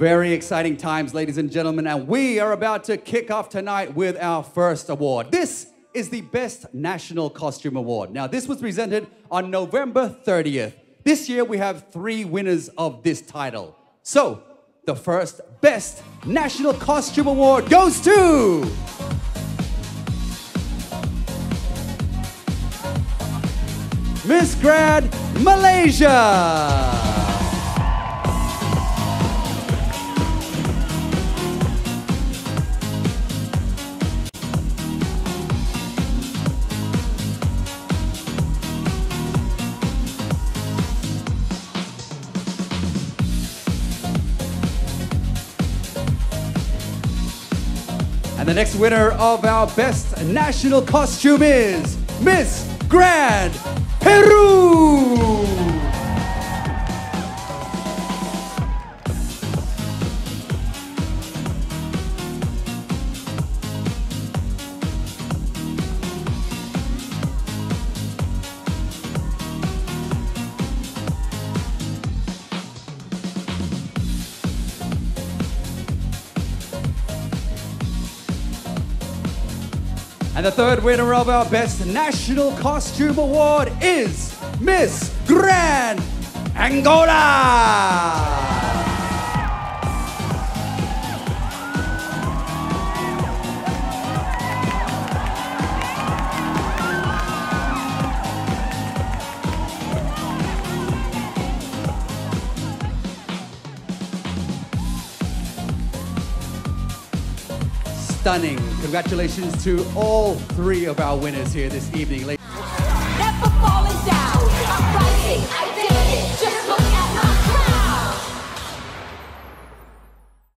Very exciting times, ladies and gentlemen, and we are about to kick off tonight with our first award. This is the Best National Costume Award. Now, this was presented on November 30th. This year, we have three winners of this title. So, the first Best National Costume Award goes to. Miss Grand Malaysia. And the next winner of our best national costume is Miss Grand Peru. And the third winner of our Best National Costume Award is Miss Grand Angola. Stunning. Congratulations to all three of our winners here this evening.